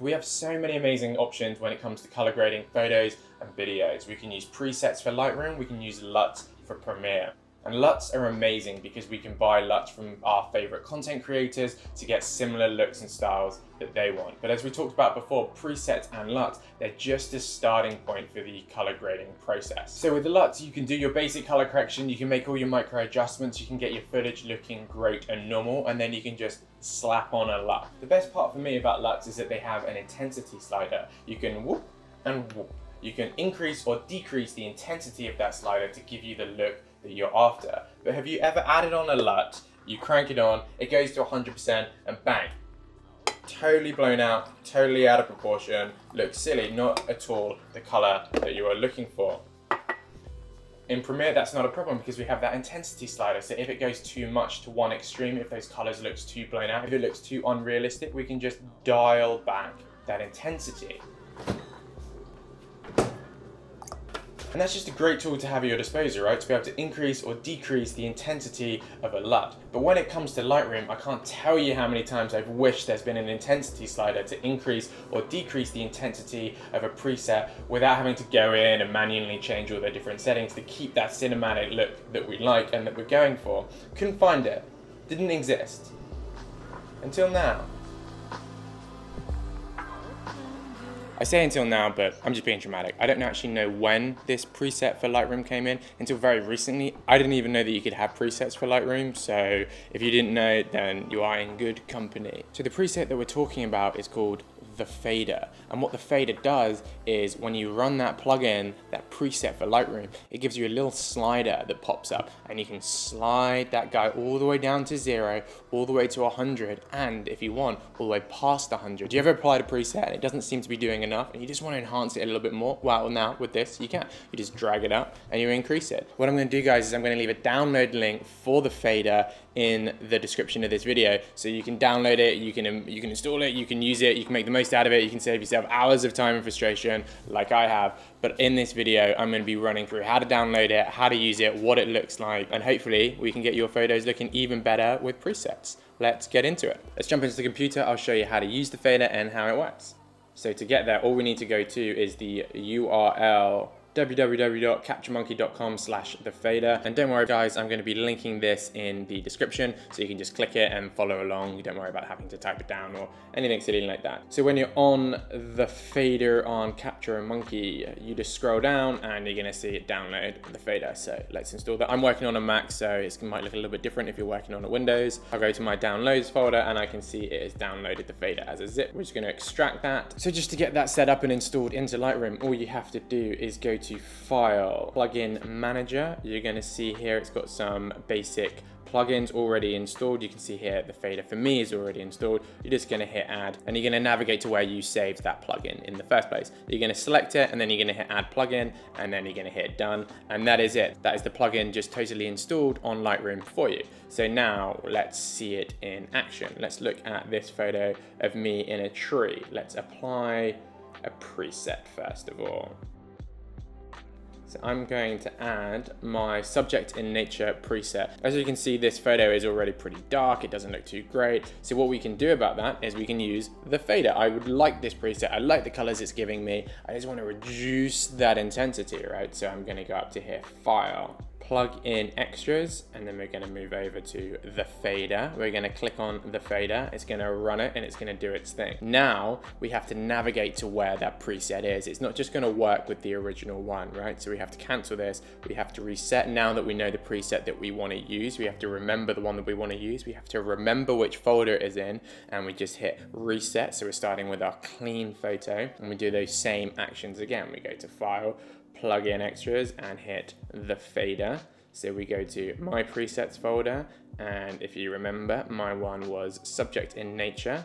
We have so many amazing options when it comes to color grading photos and videos. We can use presets for Lightroom, we can use LUTs for Premiere. And LUTs are amazing because we can buy LUTs from our favorite content creators to get similar looks and styles that they want. But as we talked about before, presets and LUTs, they're just a starting point for the color grading process. So with the LUTs, you can do your basic color correction, you can make all your micro adjustments, you can get your footage looking great and normal, and then you can just slap on a LUT. The best part for me about LUTs is that they have an intensity slider. You can whoop and whoop. You can increase or decrease the intensity of that slider to give you the look that you're after. But have you ever added on a LUT, you crank it on, it goes to 100% and bang, totally blown out, totally out of proportion, looks silly, not at all the color that you are looking for. In Premiere, that's not a problem because we have that intensity slider. So if it goes too much to one extreme, if those colors looks too blown out, if it looks too unrealistic, we can just dial back that intensity. And that's just a great tool to have at your disposal, right? To be able to increase or decrease the intensity of a LUT. But when it comes to Lightroom, I can't tell you how many times I've wished there's been an intensity slider to increase or decrease the intensity of a preset without having to go in and manually change all the different settings to keep that cinematic look that we like and that we're going for. Couldn't find it. Didn't exist. Until now. I say until now, but I'm just being dramatic. I don't actually know when this preset for Lightroom came in until very recently. I didn't even know that you could have presets for Lightroom, so if you didn't know, then you are in good company. So the preset that we're talking about is called the fader. And what the fader does is when you run that plugin, that preset for Lightroom, it gives you a little slider that pops up and you can slide that guy all the way down to zero, all the way to 100, and if you want, all the way past 100. Do you ever apply a preset and it doesn't seem to be doing enough and you just want to enhance it a little bit more? Well, now with this, you can. You just drag it up and you increase it. What I'm going to do, guys, is I'm going to leave a download link for the fader in the description of this video. So you can download it, you can, you can install it, you can use it, you can make the most out of it, you can save yourself hours of time and frustration like I have. But in this video, I'm gonna be running through how to download it, how to use it, what it looks like, and hopefully we can get your photos looking even better with presets. Let's get into it. Let's jump into the computer. I'll show you how to use the fader and how it works. So to get there, all we need to go to is the URL www.capturemonkey.com slash the fader. And don't worry guys, I'm going to be linking this in the description so you can just click it and follow along. You don't worry about having to type it down or anything silly like that. So when you're on the fader on Capture Monkey, you just scroll down and you're going to see it download the fader. So let's install that. I'm working on a Mac, so it might look a little bit different if you're working on a Windows. I'll go to my downloads folder and I can see it has downloaded the fader as a zip. We're just going to extract that. So just to get that set up and installed into Lightroom, all you have to do is go to File, Plugin Manager. You're going to see here it's got some basic plugins already installed. You can see here the fader for me is already installed. You're just gonna hit add and you're gonna navigate to where you saved that plugin in the first place. You're gonna select it and then you're gonna hit add plugin and then you're gonna hit done. And that is it. That is the plugin just totally installed on Lightroom for you. So now let's see it in action. Let's look at this photo of me in a tree. Let's apply a preset first of all. So I'm going to add my subject in nature preset. As you can see, this photo is already pretty dark. It doesn't look too great. So what we can do about that is we can use the fader. I would like this preset. I like the colors it's giving me. I just want to reduce that intensity, right? So I'm going to go up to here, file, plug in extras and then we're going to move over to the fader. We're going to click on the fader. It's going to run it and it's going to do its thing. Now we have to navigate to where that preset is. It's not just going to work with the original one, right? So we have to cancel this. We have to reset now that we know the preset that we want to use. We have to remember the one that we want to use. We have to remember which folder it is in and we just hit reset. So we're starting with our clean photo and we do those same actions again. We go to file, plug in extras and hit the fader. So we go to my presets folder and if you remember my one was subject in nature.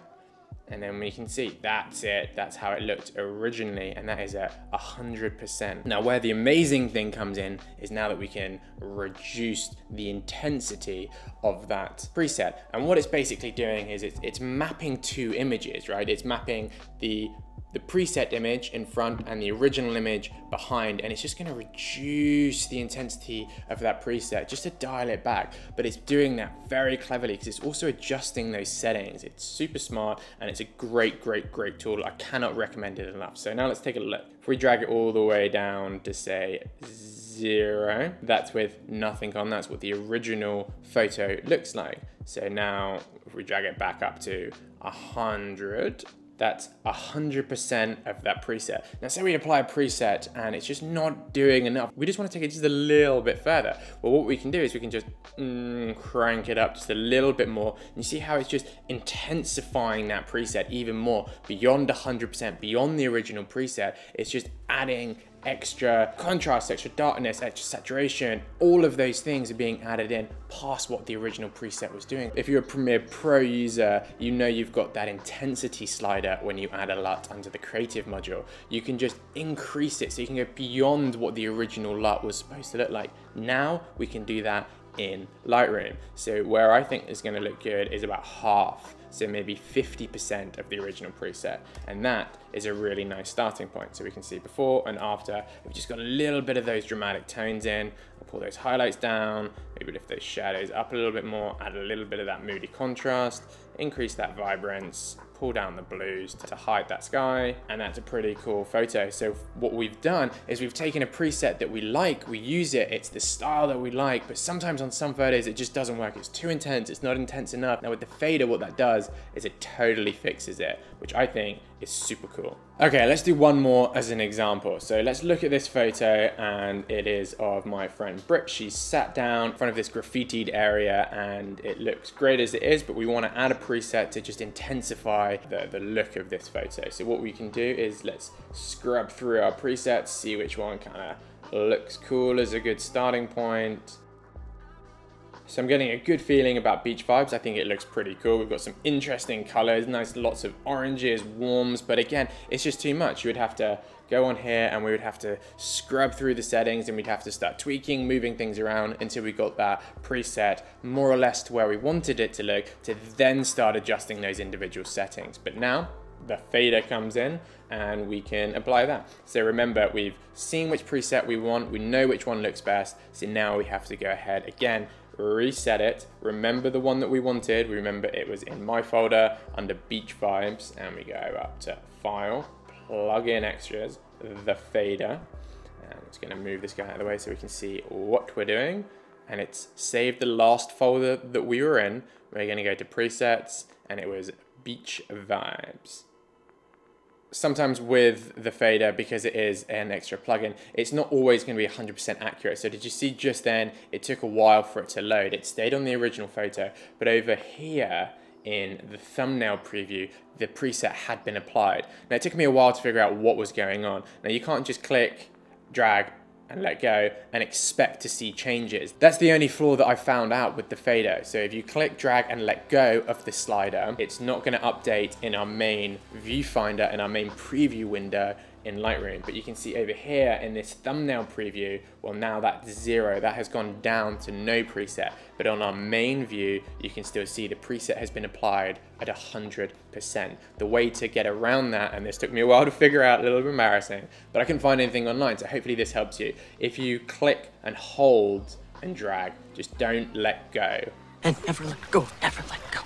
And then we can see that's it that's how it looked originally and that is at 100% now where the amazing thing comes in is now that we can reduce the intensity of that preset. And what it's basically doing is it's, it's mapping two images right? It's mapping the the preset image in front and the original image behind and it's just going to reduce the intensity of that preset just to dial it back. But it's doing that very cleverly because it's also adjusting those settings. It's super smart and it's a great great great tool. I cannot recommend it enough. So now let's take a look. If we drag it all the way down to say zero that's with nothing on. That's what the original photo looks like. So now if we drag it back up to a hundred that's 100% of that preset. Now say we apply a preset and it's just not doing enough. We just want to take it just a little bit further. Well, what we can do is we can just mm, crank it up just a little bit more. And you see how it's just intensifying that preset even more beyond 100%, beyond the original preset. It's just adding extra contrast, extra darkness, extra saturation, all of those things are being added in past what the original preset was doing. If you're a Premiere Pro user, you know you've got that intensity slider when you add a LUT under the creative module. You can just increase it so you can go beyond what the original LUT was supposed to look like. Now we can do that in Lightroom. So where I think is gonna look good is about half so maybe 50% of the original preset. And that is a really nice starting point. So we can see before and after, we've just got a little bit of those dramatic tones in, I'll pull those highlights down, maybe lift those shadows up a little bit more, add a little bit of that moody contrast, increase that vibrance, pull down the blues to hide that sky, and that's a pretty cool photo. So what we've done is we've taken a preset that we like, we use it, it's the style that we like, but sometimes on some photos it just doesn't work. It's too intense, it's not intense enough. Now with the fader, what that does is it totally fixes it, which I think is super cool. Okay, let's do one more as an example. So let's look at this photo and it is of my friend Brit. She's sat down in front of this graffitied area and it looks great as it is, but we want to add a preset to just intensify the, the look of this photo. So what we can do is let's scrub through our presets, see which one kind of looks cool as a good starting point. So I'm getting a good feeling about beach vibes. I think it looks pretty cool. We've got some interesting colors, nice lots of oranges, warms, but again, it's just too much. You would have to go on here and we would have to scrub through the settings and we'd have to start tweaking, moving things around until we got that preset more or less to where we wanted it to look to then start adjusting those individual settings. But now the fader comes in and we can apply that. So remember, we've seen which preset we want, we know which one looks best, so now we have to go ahead again reset it, remember the one that we wanted, we remember it was in my folder under beach vibes, and we go up to file, plug in extras, the fader, and I'm just gonna move this guy out of the way so we can see what we're doing, and it's saved the last folder that we were in, we're gonna go to presets, and it was beach vibes sometimes with the fader, because it is an extra plugin, it's not always going to be 100% accurate. So did you see just then, it took a while for it to load. It stayed on the original photo, but over here, in the thumbnail preview, the preset had been applied. Now it took me a while to figure out what was going on. Now you can't just click, drag, and let go and expect to see changes. That's the only flaw that I found out with the fader. So if you click, drag and let go of the slider, it's not gonna update in our main viewfinder in our main preview window in Lightroom. But you can see over here in this thumbnail preview, well now that's zero, that has gone down to no preset. But on our main view, you can still see the preset has been applied at 100%. The way to get around that, and this took me a while to figure out, a little bit embarrassing, but I couldn't find anything online, so hopefully this helps you. If you click and hold and drag, just don't let go. And never let go, never let go.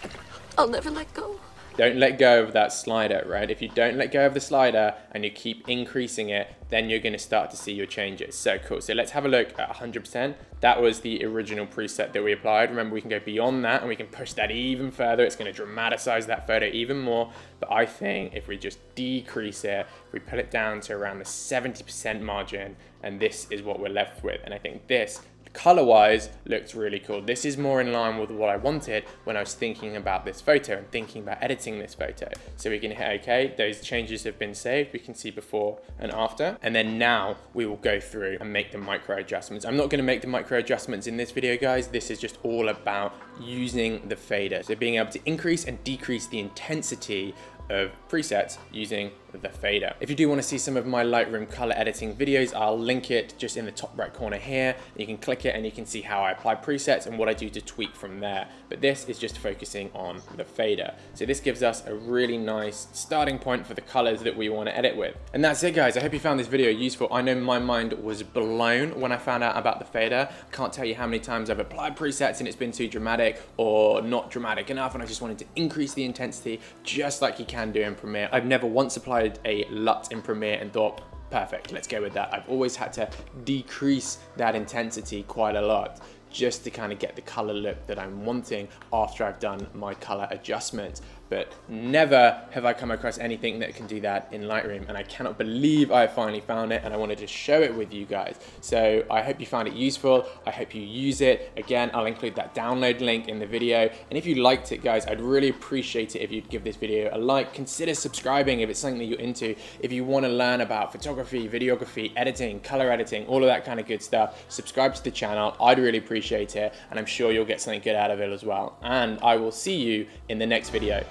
I'll never let go. Don't let go of that slider, right? If you don't let go of the slider and you keep increasing it, then you're gonna start to see your changes. So cool, so let's have a look at 100%. That was the original preset that we applied. Remember, we can go beyond that and we can push that even further. It's gonna dramatize that photo even more. But I think if we just decrease it, we put it down to around the 70% margin, and this is what we're left with. And I think this color wise looks really cool. This is more in line with what I wanted when I was thinking about this photo and thinking about editing this photo. So we can hit OK, those changes have been saved. We can see before and after. And then now we will go through and make the micro adjustments. I'm not gonna make the micro adjustments in this video, guys. This is just all about using the fader. So being able to increase and decrease the intensity of presets using the fader. If you do want to see some of my Lightroom color editing videos, I'll link it just in the top right corner here. You can click it and you can see how I apply presets and what I do to tweak from there. But this is just focusing on the fader. So this gives us a really nice starting point for the colors that we want to edit with. And that's it guys. I hope you found this video useful. I know my mind was blown when I found out about the fader. Can't tell you how many times I've applied presets and it's been too dramatic or not dramatic enough and I just wanted to increase the intensity just like you can do in Premiere. I've never once applied a LUT in Premiere and thought, perfect, let's go with that. I've always had to decrease that intensity quite a lot just to kind of get the color look that I'm wanting after I've done my color adjustment but never have I come across anything that can do that in Lightroom and I cannot believe I finally found it and I wanted to show it with you guys. So I hope you found it useful. I hope you use it. Again, I'll include that download link in the video. And if you liked it guys, I'd really appreciate it if you'd give this video a like. Consider subscribing if it's something that you're into. If you want to learn about photography, videography, editing, color editing, all of that kind of good stuff, subscribe to the channel. I'd really appreciate it and I'm sure you'll get something good out of it as well. And I will see you in the next video.